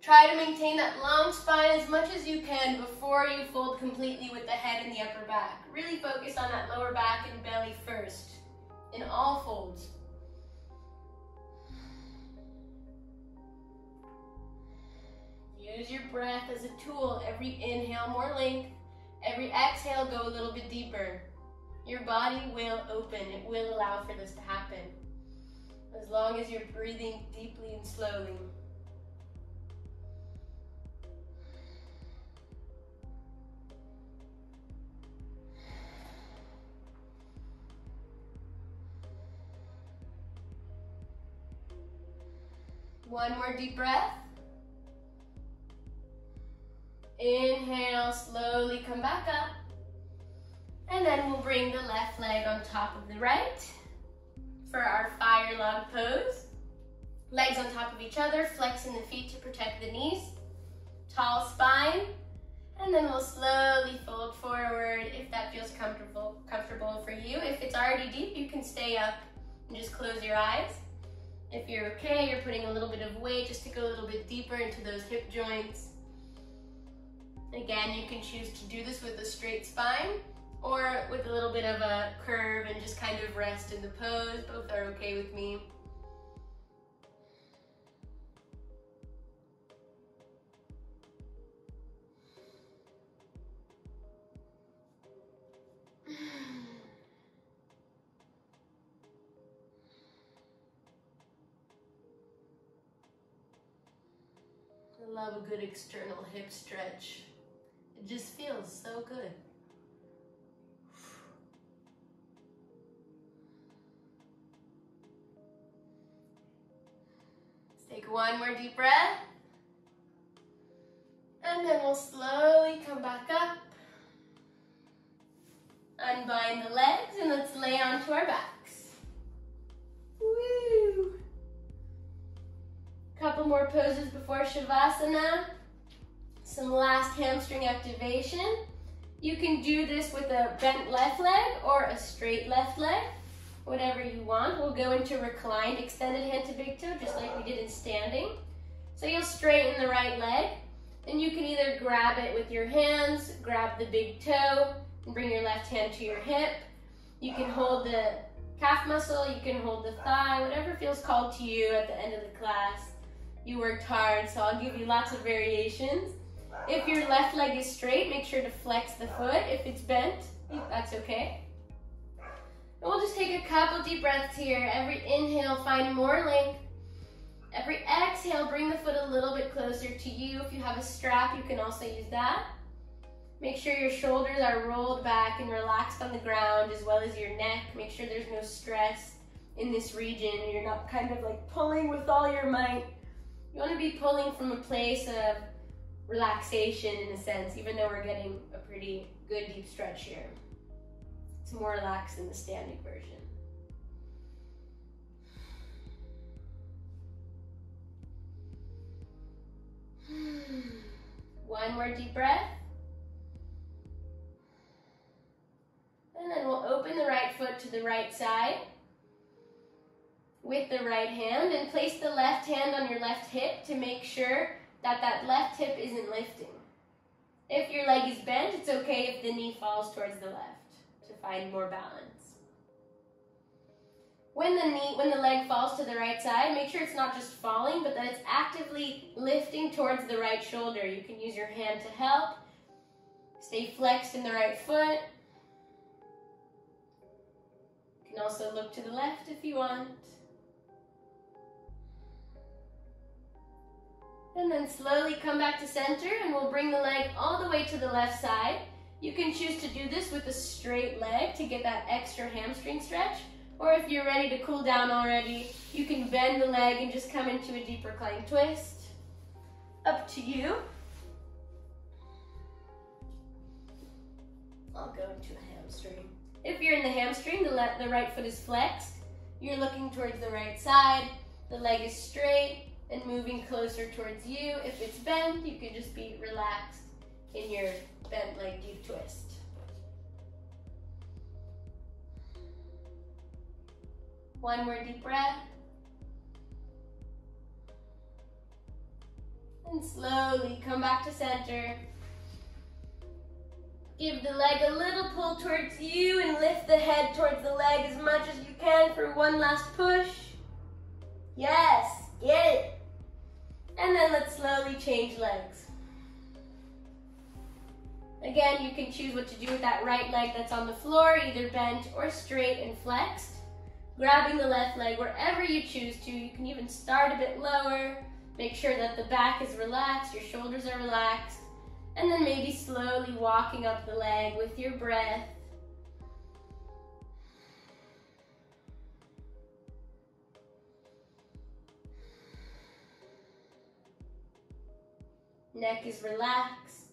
try to maintain that long spine as much as you can before you fold completely with the head and the upper back. Really focus on that lower back and belly first in all folds. Use your breath as a tool. Every inhale, more length. Every exhale, go a little bit deeper. Your body will open. It will allow for this to happen. As long as you're breathing deeply and slowly. One more deep breath. Inhale, slowly come back up. And then we'll bring the left leg on top of the right for our fire log pose. Legs on top of each other, flexing the feet to protect the knees. Tall spine. And then we'll slowly fold forward if that feels comfortable, comfortable for you. If it's already deep, you can stay up and just close your eyes. If you're okay, you're putting a little bit of weight just to go a little bit deeper into those hip joints. Again, you can choose to do this with a straight spine or with a little bit of a curve and just kind of rest in the pose. Both are okay with me. I love a good external hip stretch. It just feels so good. Take one more deep breath. And then we'll slowly come back up. Unbind the legs and let's lay onto our backs. Woo! Couple more poses before Shavasana some last hamstring activation. You can do this with a bent left leg or a straight left leg, whatever you want. We'll go into reclined extended hand to big toe, just like we did in standing. So you'll straighten the right leg, and you can either grab it with your hands, grab the big toe, and bring your left hand to your hip. You can hold the calf muscle, you can hold the thigh, whatever feels called to you at the end of the class. You worked hard, so I'll give you lots of variations. If your left leg is straight, make sure to flex the foot. If it's bent, that's okay. And we'll just take a couple deep breaths here. Every inhale, find more length. Every exhale, bring the foot a little bit closer to you. If you have a strap, you can also use that. Make sure your shoulders are rolled back and relaxed on the ground, as well as your neck. Make sure there's no stress in this region. You're not kind of like pulling with all your might. You want to be pulling from a place of relaxation in a sense, even though we're getting a pretty good deep stretch here. It's more relaxed than the standing version. One more deep breath. And then we'll open the right foot to the right side with the right hand and place the left hand on your left hip to make sure that that left hip isn't lifting. If your leg is bent, it's okay if the knee falls towards the left find more balance. When the knee, when the leg falls to the right side, make sure it's not just falling, but that it's actively lifting towards the right shoulder. You can use your hand to help. Stay flexed in the right foot. You can also look to the left if you want. And then slowly come back to center and we'll bring the leg all the way to the left side. You can choose to do this with a straight leg to get that extra hamstring stretch. Or if you're ready to cool down already, you can bend the leg and just come into a deep reclining twist. Up to you. I'll go into a hamstring. If you're in the hamstring, the, left, the right foot is flexed. You're looking towards the right side. The leg is straight and moving closer towards you. If it's bent, you can just be relaxed in your bent leg deep twist. One more deep breath. And slowly come back to center. Give the leg a little pull towards you and lift the head towards the leg as much as you can for one last push. Yes, get it. And then let's slowly change legs. Again, you can choose what to do with that right leg that's on the floor, either bent or straight and flexed. Grabbing the left leg wherever you choose to. You can even start a bit lower. Make sure that the back is relaxed, your shoulders are relaxed. And then maybe slowly walking up the leg with your breath. Neck is relaxed.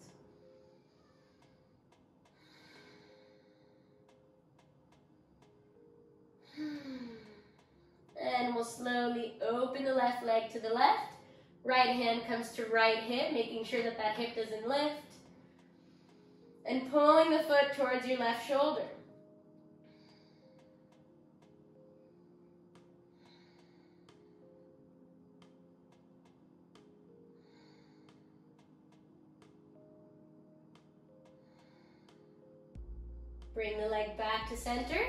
And we'll slowly open the left leg to the left. Right hand comes to right hip, making sure that that hip doesn't lift. And pulling the foot towards your left shoulder. Bring the leg back to center.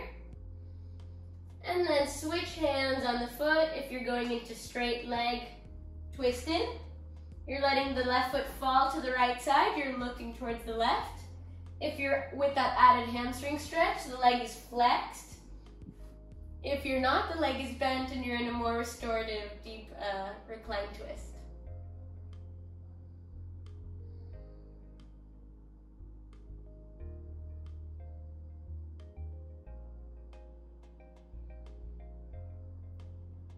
And then switch hands on the foot if you're going into straight leg twisted. You're letting the left foot fall to the right side. You're looking towards the left. If you're with that added hamstring stretch, the leg is flexed. If you're not, the leg is bent and you're in a more restorative, deep uh, recline twist.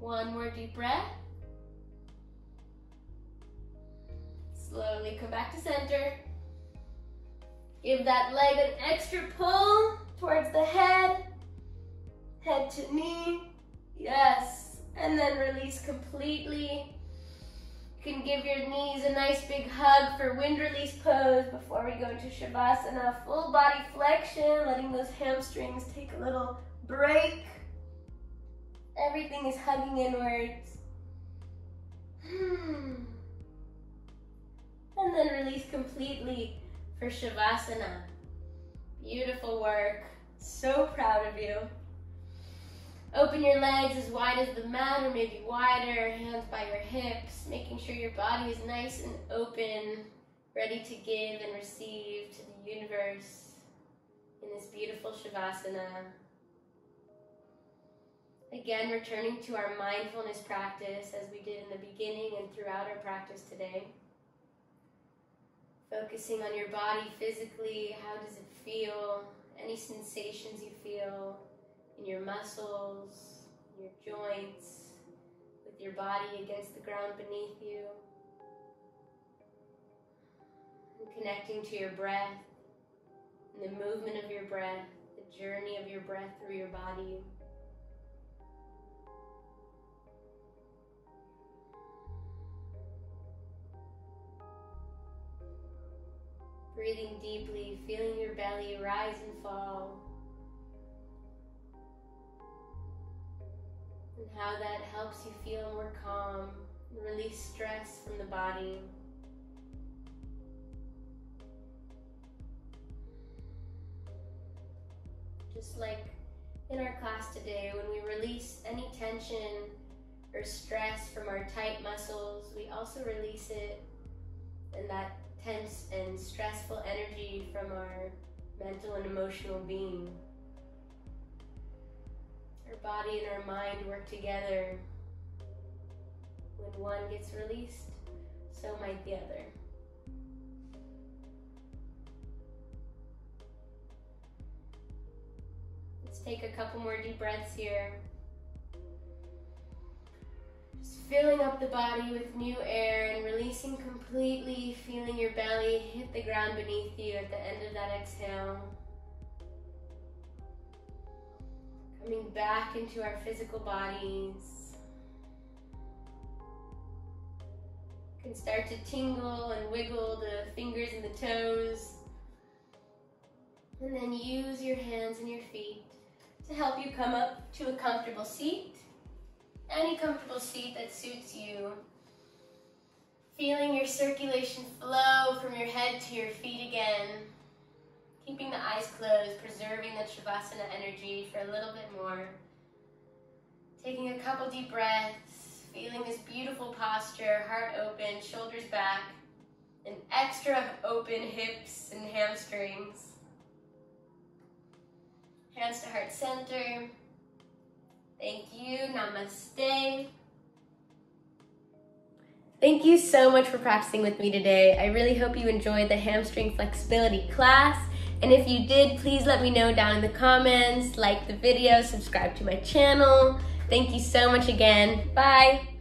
One more deep breath. Slowly come back to center. Give that leg an extra pull towards the head. Head to knee. Yes. And then release completely. You can give your knees a nice big hug for wind release pose before we go into Shavasana. Full body flexion, letting those hamstrings take a little break. Everything is hugging inwards. And then release completely for Shavasana. Beautiful work. So proud of you. Open your legs as wide as the mat or maybe wider, hands by your hips, making sure your body is nice and open, ready to give and receive to the universe in this beautiful Shavasana. Again, returning to our mindfulness practice as we did in the beginning and throughout our practice today. Focusing on your body physically, how does it feel? Any sensations you feel in your muscles, your joints, with your body against the ground beneath you. And connecting to your breath and the movement of your breath, the journey of your breath through your body. Breathing deeply, feeling your belly rise and fall. And how that helps you feel more calm release stress from the body. Just like in our class today, when we release any tension or stress from our tight muscles, we also release it and that tense and stressful energy from our mental and emotional being. Our body and our mind work together. When one gets released, so might the other. Let's take a couple more deep breaths here filling up the body with new air and releasing completely, feeling your belly hit the ground beneath you at the end of that exhale. Coming back into our physical bodies. You can start to tingle and wiggle the fingers and the toes. And then use your hands and your feet to help you come up to a comfortable seat any comfortable seat that suits you. Feeling your circulation flow from your head to your feet again. Keeping the eyes closed, preserving the Shavasana energy for a little bit more. Taking a couple deep breaths, Feeling this beautiful posture, heart open, shoulders back, and extra open hips and hamstrings. Hands to heart center. Thank you. Namaste. Thank you so much for practicing with me today. I really hope you enjoyed the hamstring flexibility class. And if you did, please let me know down in the comments, like the video, subscribe to my channel. Thank you so much again. Bye.